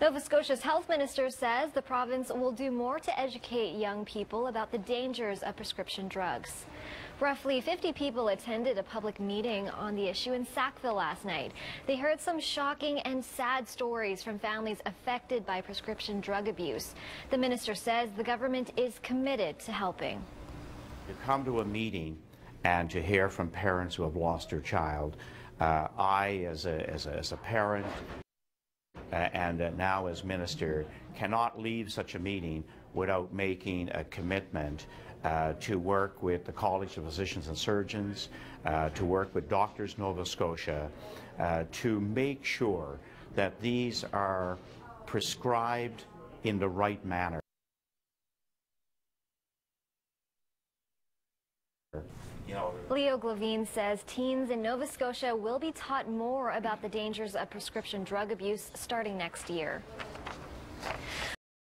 Nova Scotia's health minister says the province will do more to educate young people about the dangers of prescription drugs. Roughly 50 people attended a public meeting on the issue in Sackville last night. They heard some shocking and sad stories from families affected by prescription drug abuse. The minister says the government is committed to helping. To come to a meeting and to hear from parents who have lost their child, uh, I, as a, as a, as a parent, and now as minister, cannot leave such a meeting without making a commitment uh, to work with the College of Physicians and Surgeons, uh, to work with Doctors Nova Scotia, uh, to make sure that these are prescribed in the right manner. You know, Leo Glavine says teens in Nova Scotia will be taught more about the dangers of prescription drug abuse starting next year.